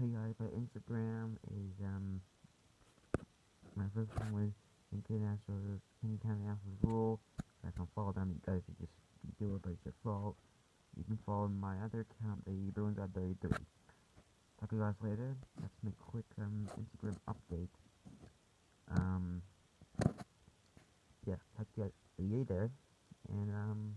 Hey guys, my Instagram is, um, my first one was International alpha Rule. I can follow them, you guys should just do it by default. You can follow my other account, the Bruins at 33. Talk to you guys later. That's my quick, um, Instagram update. Um, yeah, talk to you guys later. Um,